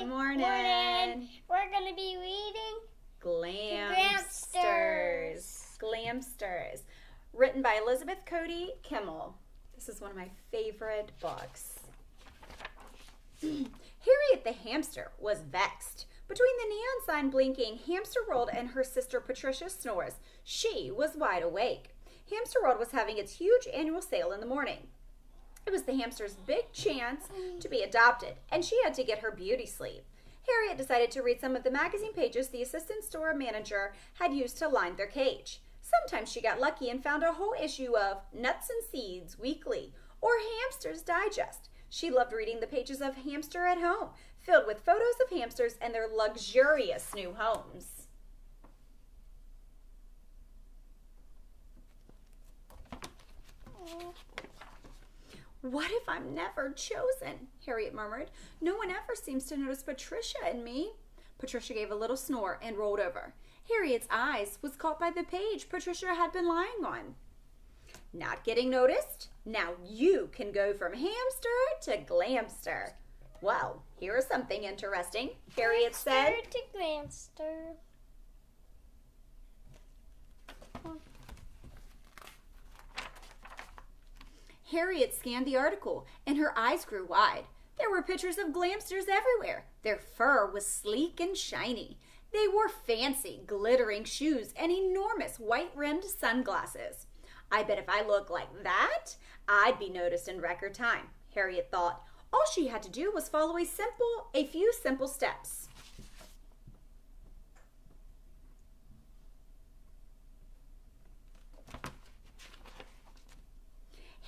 Good morning. morning. We're going to be reading Glamsters. Glamsters. Written by Elizabeth Cody Kimmel. This is one of my favorite books. Harriet the hamster was vexed. Between the neon sign blinking, Hamster World and her sister Patricia snores. She was wide awake. Hamster World was having its huge annual sale in the morning. It was the hamster's big chance to be adopted, and she had to get her beauty sleep. Harriet decided to read some of the magazine pages the assistant store manager had used to line their cage. Sometimes she got lucky and found a whole issue of Nuts and Seeds Weekly or Hamster's Digest. She loved reading the pages of Hamster at Home, filled with photos of hamsters and their luxurious new homes. What if I'm never chosen? Harriet murmured. No one ever seems to notice Patricia and me. Patricia gave a little snore and rolled over. Harriet's eyes was caught by the page Patricia had been lying on. Not getting noticed? Now you can go from hamster to glamster. Well, here is something interesting, Harriet said. to Glamster. Harriet scanned the article, and her eyes grew wide. There were pictures of glamsters everywhere. Their fur was sleek and shiny. They wore fancy, glittering shoes and enormous white rimmed sunglasses. I bet if I looked like that, I'd be noticed in record time, Harriet thought. All she had to do was follow a simple, a few simple steps.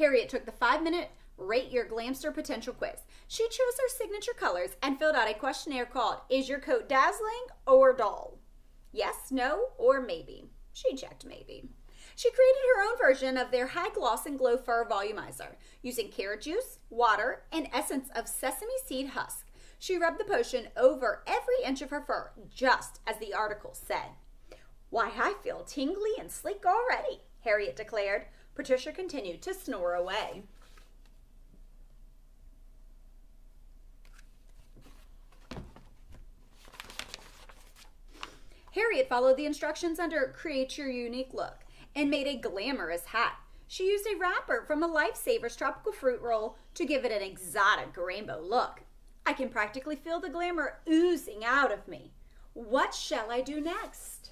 Harriet took the five minute Rate Your Glamster Potential quiz. She chose her signature colors and filled out a questionnaire called Is Your Coat Dazzling or Dull? Yes, no, or maybe. She checked maybe. She created her own version of their high gloss and glow fur volumizer using carrot juice, water, and essence of sesame seed husk. She rubbed the potion over every inch of her fur, just as the article said. Why, I feel tingly and sleek already, Harriet declared. Patricia continued to snore away. Harriet followed the instructions under Create Your Unique Look and made a glamorous hat. She used a wrapper from a Lifesavers tropical fruit roll to give it an exotic rainbow look. I can practically feel the glamour oozing out of me. What shall I do next?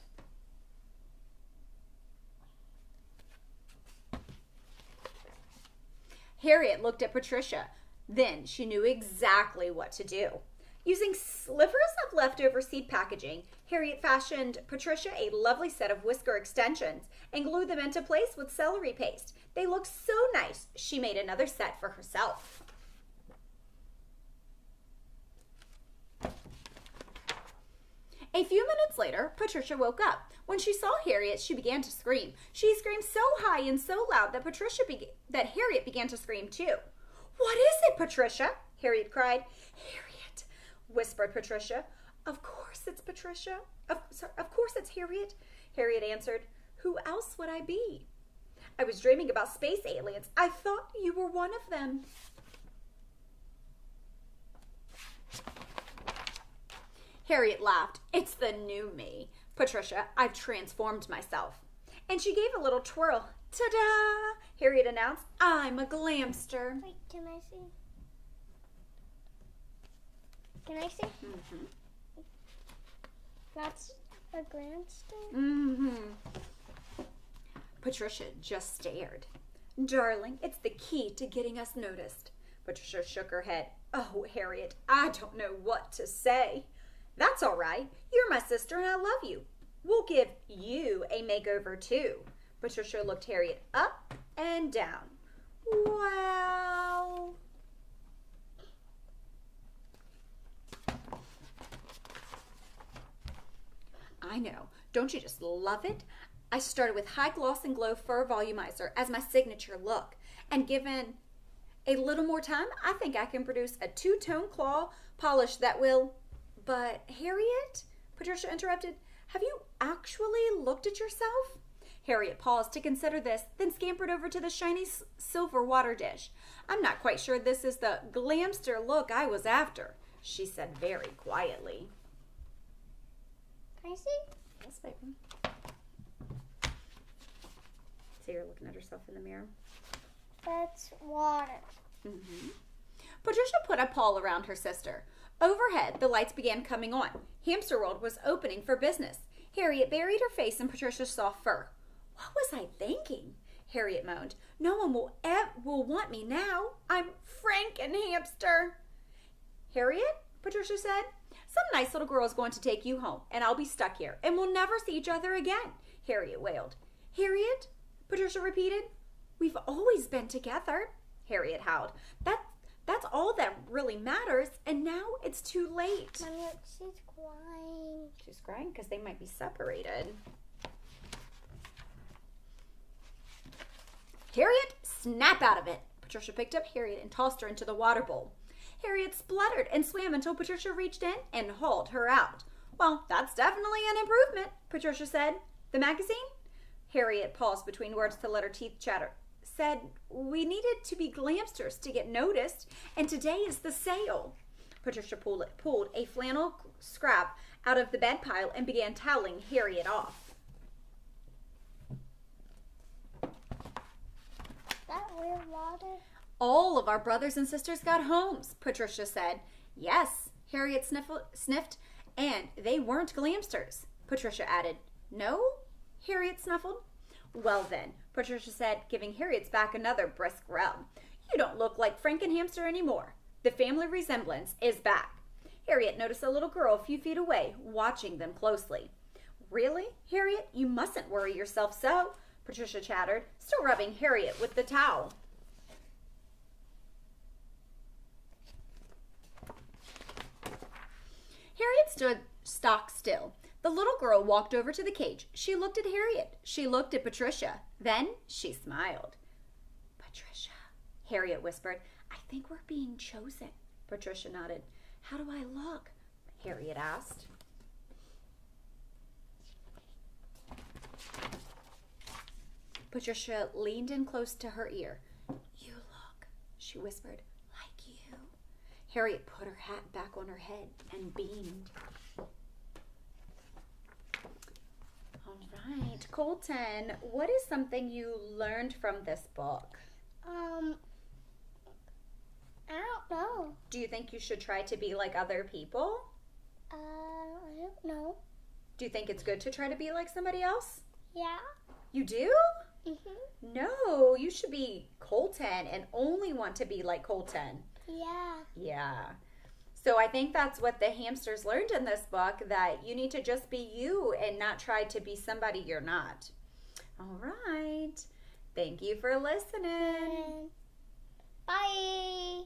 Harriet looked at Patricia. Then she knew exactly what to do. Using slivers of leftover seed packaging, Harriet fashioned Patricia a lovely set of whisker extensions and glued them into place with celery paste. They looked so nice, she made another set for herself. A few minutes later, Patricia woke up. When she saw Harriet, she began to scream. She screamed so high and so loud that Patricia that Harriet began to scream too. "What is it, Patricia?" Harriet cried. "Harriet," whispered Patricia. "Of course it's Patricia. Of, sorry, of course it's Harriet." Harriet answered. "Who else would I be?" I was dreaming about space aliens. I thought you were one of them. Harriet laughed. It's the new me. Patricia, I've transformed myself. And she gave a little twirl. Ta da! Harriet announced, I'm a glamster. Wait, can I see? Can I see? Mm-hmm. That's a Glamster? Mm-hmm. Patricia just stared. Darling, it's the key to getting us noticed. Patricia shook her head. Oh, Harriet, I don't know what to say. That's all right. You're my sister and I love you. We'll give you a makeover too. Patricia looked Harriet up and down. Wow. I know. Don't you just love it? I started with High Gloss and Glow Fur Volumizer as my signature look. And given a little more time, I think I can produce a two-tone claw polish that will... But Harriet? Patricia interrupted. Have you actually looked at yourself? Harriet paused to consider this, then scampered over to the shiny silver water dish. I'm not quite sure this is the glamster look I was after. she said very quietly. Can I see? Yes, baby. So you're looking at herself in the mirror. That's water. Mm-hmm. Patricia put a paw around her sister. Overhead, the lights began coming on. Hamster World was opening for business. Harriet buried her face in Patricia's soft fur. What was I thinking? Harriet moaned. No one will ever will want me now. I'm Franken Hamster. Harriet, Patricia said, some nice little girl is going to take you home, and I'll be stuck here, and we'll never see each other again. Harriet wailed. Harriet, Patricia repeated. We've always been together. Harriet howled. That all that really matters, and now it's too late. Mommy, look, she's crying. She's crying because they might be separated. Harriet, snap out of it. Patricia picked up Harriet and tossed her into the water bowl. Harriet spluttered and swam until Patricia reached in and hauled her out. Well, that's definitely an improvement, Patricia said. The magazine? Harriet paused between words to let her teeth chatter. Said we needed to be glamsters to get noticed, and today is the sale. Patricia pulled, pulled a flannel scrap out of the bed pile and began toweling Harriet off. That weird water. All of our brothers and sisters got homes, Patricia said. Yes, Harriet sniffled, sniffed, and they weren't glamsters, Patricia added. No? Harriet snuffled. Well then, Patricia said, giving Harriet's back another brisk rub. You don't look like Frankenhamster anymore. The family resemblance is back. Harriet noticed a little girl a few feet away, watching them closely. Really, Harriet? You mustn't worry yourself so, Patricia chattered, still rubbing Harriet with the towel. Harriet stood stock still. The little girl walked over to the cage. She looked at Harriet. She looked at Patricia. Then she smiled. Patricia, Harriet whispered, I think we're being chosen. Patricia nodded. How do I look? Harriet asked. Patricia leaned in close to her ear. You look, she whispered, like you. Harriet put her hat back on her head and beamed. All right, Colton, what is something you learned from this book? Um, I don't know. Do you think you should try to be like other people? Uh, I don't know. Do you think it's good to try to be like somebody else? Yeah. You do? Mhm. No, you should be Colton and only want to be like Colton. Yeah. Yeah. So I think that's what the hamsters learned in this book that you need to just be you and not try to be somebody you're not. All right. Thank you for listening. Bye.